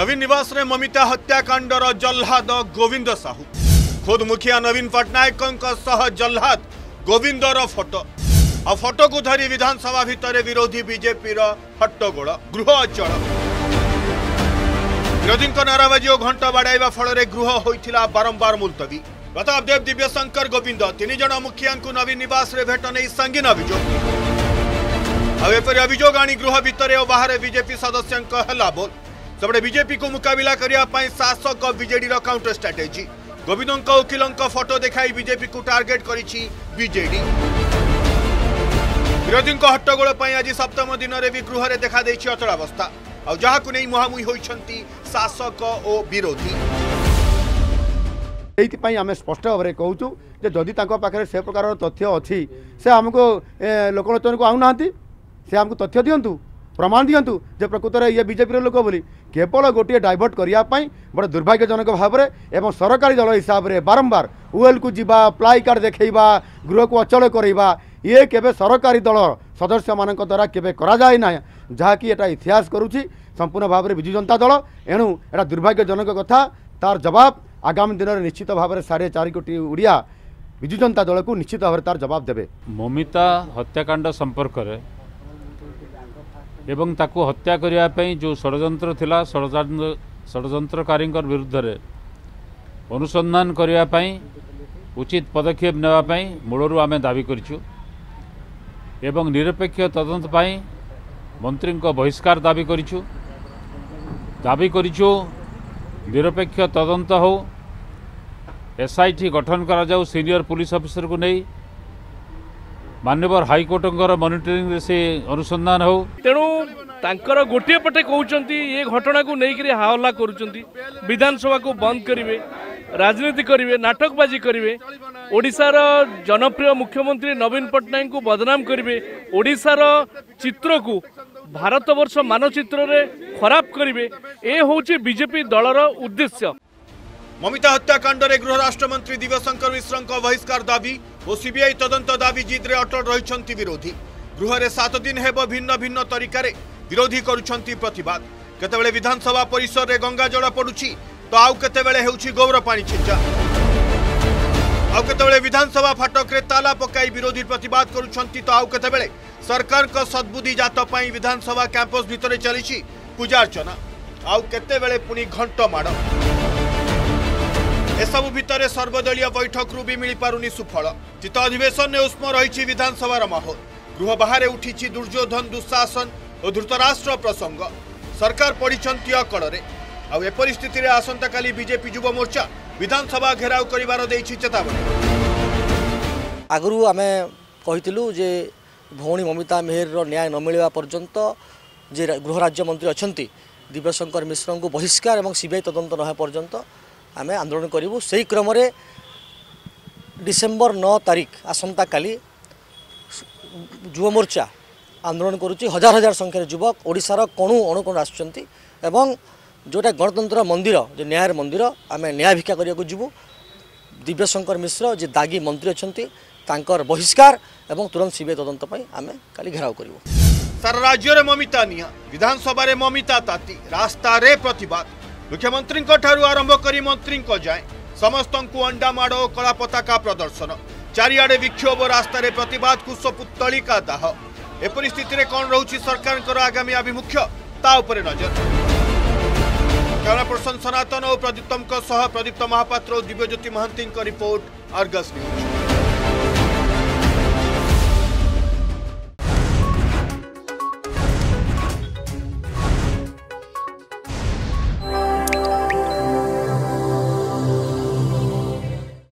नवीन नवास में ममिता हत्याकांडर जल्लाद गोविंद साहू खोद मुखिया नवीन पट्टनायकों जल्लाद गोविंदर फटो आ फटो को धरी विधानसभा भितर विरोधी बीजेपी हट्टगोल गृह अचल विरोधी नाराबाजी और घंट बाड़ाइवा फल गृह होता बारंबार मुलतवी प्रताप देव दिव्यशंकर गोविंद तीन जन मुखिया नवीन नवास में भेट नहीं संगीन अभोग आपरी अभोग आनी गृह भितर और बाहर विजेपी सदस्यों बोल ସେପଟେ ବିଜେପିକୁ ମୁକାବିଲା କରିବା ପାଇଁ ଶାସକ ବିଜେଡିର କାଉଣ୍ଟର ଷ୍ଟ୍ରାଟେଜି ଗୋବିନ୍ଦଙ୍କ ଓକିଲଙ୍କ ଫଟୋ ଦେଖାଇ ବିଜେପିକୁ ଟାର୍ଗେଟ୍ କରିଛି ବିଜେଡି ବିରୋଧୀଙ୍କ ହଟ୍ଟଗୋଳ ପାଇଁ ଆଜି ସପ୍ତମ ଦିନରେ ବି ଗୃହରେ ଦେଖାଦେଇଛି ଅଚଳାବସ୍ଥା ଆଉ ଯାହାକୁ ନେଇ ମୁହାମୁହିଁ ହୋଇଛନ୍ତି ଶାସକ ଓ ବିରୋଧୀ ସେଇଥିପାଇଁ ଆମେ ସ୍ପଷ୍ଟ ଭାବରେ କହୁଛୁ ଯେ ଯଦି ତାଙ୍କ ପାଖରେ ସେ ପ୍ରକାରର ତଥ୍ୟ ଅଛି ସେ ଆମକୁ ଲୋକଲୋଚନକୁ ଆଣୁନାହାନ୍ତି ସେ ଆମକୁ ତଥ୍ୟ ଦିଅନ୍ତୁ ପ୍ରମାଣ ଦିଅନ୍ତୁ ଯେ ପ୍ରକୃତରେ ଇଏ ବିଜେପିର ଲୋକ ବୋଲି କେବଳ ଗୋଟିଏ ଡାଇଭର୍ଟ କରିବା ପାଇଁ ବଡ଼ ଦୁର୍ଭାଗ୍ୟଜନକ ଭାବରେ ଏବଂ ସରକାରୀ ଦଳ ହିସାବରେ ବାରମ୍ବାର ୱେଲ୍କୁ ଯିବା ପ୍ଲାଇ କାର୍ଡ଼ ଦେଖାଇବା ଗୃହକୁ ଅଚଳ କରାଇବା ଇଏ କେବେ ସରକାରୀ ଦଳ ସଦସ୍ୟମାନଙ୍କ ଦ୍ୱାରା କେବେ କରାଯାଏ ନାହିଁ ଯାହାକି ଏଇଟା ଇତିହାସ କରୁଛି ସମ୍ପୂର୍ଣ୍ଣ ଭାବରେ ବିଜୁ ଜନତା ଦଳ ଏଣୁ ଏଇଟା ଦୁର୍ଭାଗ୍ୟଜନକ କଥା ତାର ଜବାବ ଆଗାମୀ ଦିନରେ ନିଶ୍ଚିତ ଭାବରେ ସାଢ଼େ ଚାରି କୋଟି ଓଡ଼ିଆ ବିଜୁ ଜନତା ଦଳକୁ ନିଶ୍ଚିତ ଭାବରେ ତାର ଜବାବ ଦେବେ ମମିତା ହତ୍ୟାକାଣ୍ଡ ସମ୍ପର୍କରେ এবং তাকে হত্যা করা যে ষড়যন্ত্র লা ষড়যন্ত্রকারীঙ্কর বিরুদ্ধে অনুসন্ধান করা উচিত পদক্ষেপ নেওয়া মূলর আমি দাবি করছু এবং নিরপেক্ষ তদন্ত মন্ত্রী বহিষ্কার দাবি করছু দাবি করছু নিরপেক্ষ তদন্ত হোক এসআইটি গঠন করা যাও সিনিয়র পুলিশ অফিসর নেই ମାନ୍ୟବର ହାଇକୋର୍ଟଙ୍କର ମନିଟରିଂରେ ସେ ଅନୁସନ୍ଧାନ ହେଉ ତେଣୁ ତାଙ୍କର ଗୋଟିଏ ପଟେ କହୁଛନ୍ତି ଏ ଘଟଣାକୁ ନେଇକରି ହାଓଲା କରୁଛନ୍ତି ବିଧାନସଭାକୁ ବନ୍ଦ କରିବେ ରାଜନୀତି କରିବେ ନାଟକବାଜି କରିବେ ଓଡ଼ିଶାର ଜନପ୍ରିୟ ମୁଖ୍ୟମନ୍ତ୍ରୀ ନବୀନ ପଟ୍ଟନାୟକଙ୍କୁ ବଦନାମ କରିବେ ଓଡ଼ିଶାର ଚିତ୍ରକୁ ଭାରତବର୍ଷ ମାନଚିତ୍ରରେ ଖରାପ କରିବେ ଏ ହେଉଛି ବିଜେପି ଦଳର ଉଦ୍ଦେଶ୍ୟ ममिता हत्याकांड में गृहराष्ट्रमंत्री दिव्यशंकर मिश्र बहिष्कार दावी और सीबीआई तदंत दावी जिद्रे अटल रही विरोधी गृह से सात दिन हेब भिन्न भिन्न तरिकार विरोधी करतवाद केत विधानसभा परिसर में गंगा जल पड़ी तो आउ केत गौरपा छिंचा आउ केत विधानसभा फाटक ताला पक विरोधी प्रतवाद कर तो आउ केत सरकार सद्बुद्धि जत विधानसभा कैंपस भितर चली पूजार्चना आउ केत पुणी घंट माड़ ଏସବୁ ଭିତରେ ସର୍ବଦଳୀୟ ବୈଠକରୁ ବି ମିଳିପାରୁନି ସୁଫଳ ଚିତ ଅଧିବେଶନରେ ଉଷ୍ମ ରହିଛି ବିଧାନସଭାର ମାହୋଲ ଗୃହ ବାହାରେ ଉଠିଛି ଦୁର୍ଯ୍ୟୋଧନ ଦୁଃଶାସନ ଓ ଧୃତରାଷ୍ଟ୍ର ପ୍ରସଙ୍ଗ ସରକାର ପଡ଼ିଛନ୍ତି ଅକଳରେ ଆଉ ଏପରି ସ୍ଥିତିରେ ଆସନ୍ତାକାଲି ବିଜେପି ଯୁବ ମୋର୍ଚ୍ଚା ବିଧାନସଭା ଘେରାଉ କରିବାର ଦେଇଛି ଚେତାବନୀ ଆଗରୁ ଆମେ କହିଥିଲୁ ଯେ ଭଉଣୀ ମମିତା ମେହେରର ନ୍ୟାୟ ନ ମିଳିବା ପର୍ଯ୍ୟନ୍ତ ଯିଏ ଗୃହ ରାଜ୍ୟମନ୍ତ୍ରୀ ଅଛନ୍ତି ଦିବ୍ୟଶଙ୍କର ମିଶ୍ରଙ୍କୁ ବହିଷ୍କାର ଏବଂ ସିବିଆଇ ତଦନ୍ତ ନହେବା ପର୍ଯ୍ୟନ୍ତ ଆମେ ଆନ୍ଦୋଳନ କରିବୁ ସେହି କ୍ରମରେ ଡିସେମ୍ବର ନଅ ତାରିଖ ଆସନ୍ତାକାଲି ଯୁବମୋର୍ଚ୍ଚା ଆନ୍ଦୋଳନ କରୁଛି ହଜାର ହଜାର ସଂଖ୍ୟାରେ ଯୁବକ ଓଡ଼ିଶାର କୋଣୁ ଅଣୁକୋଣ ଆସୁଛନ୍ତି ଏବଂ ଯେଉଁଟା ଗଣତନ୍ତ୍ର ମନ୍ଦିର ଯେ ନ୍ୟାୟର ମନ୍ଦିର ଆମେ ନ୍ୟାୟ ଭିକ୍ଷା କରିବାକୁ ଯିବୁ ଦିବ୍ୟଶଙ୍କର ମିଶ୍ର ଯେ ଦାଗି ମନ୍ତ୍ରୀ ଅଛନ୍ତି ତାଙ୍କର ବହିଷ୍କାର ଏବଂ ତୁରନ୍ତ ସିବିଆଇ ତଦନ୍ତ ପାଇଁ ଆମେ କାଲି ଘେରାଉ କରିବୁ ସାରା ରାଜ୍ୟରେ ମମିତା ନିହା ବିଧାନସଭାରେ ମମିତା ତାତି ରାସ୍ତାରେ ପ୍ରତିବାଦ मुख्यमन्त्रीको ठु आरम्भी मन्त्रीको जाँ सम अन्डा माड कला पताका प्रदर्शन चारिआ वोभ रा प्रतिवाद कुश पुलिका दाह एपरि स्थिति कन र आगामी आभिमुख्य नजर पर्सन सनातन औ प्रदीप्त प्रदीप्त महापत्र दिव्यज्योति महातिको रिपोर्ट अर्गस न्यूज